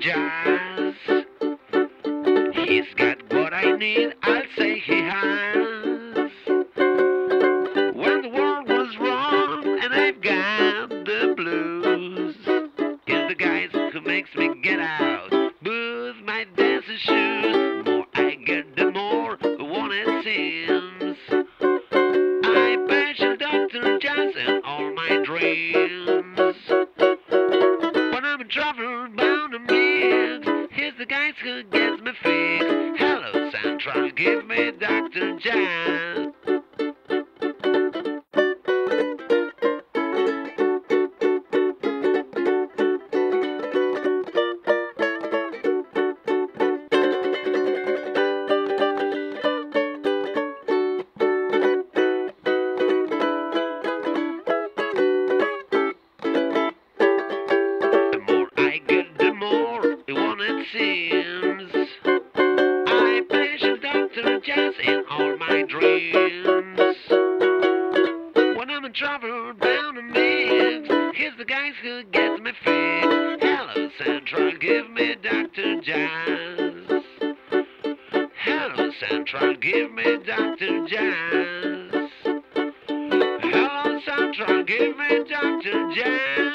Jazz. He's got what I need, I'll say he has. When the world was wrong and I've got the blues, he's the guys who makes me get out. Booze, my dancing shoes. The more I get, the more one it seems. I passion Dr. Jazz in all my dreams. Trouble, bound to mix, here's the guy who gets me fixed. Hello, Central, give me Dr. Jazz. I get, the more one it seems. I passion Dr. Jazz in all my dreams. When I'm in trouble, down to mix, here's the guys who gets me fixed. Hello, Central, give me Dr. Jazz. Hello, Central, give me Dr. Jazz. Hello, Central, give me Dr. Jazz.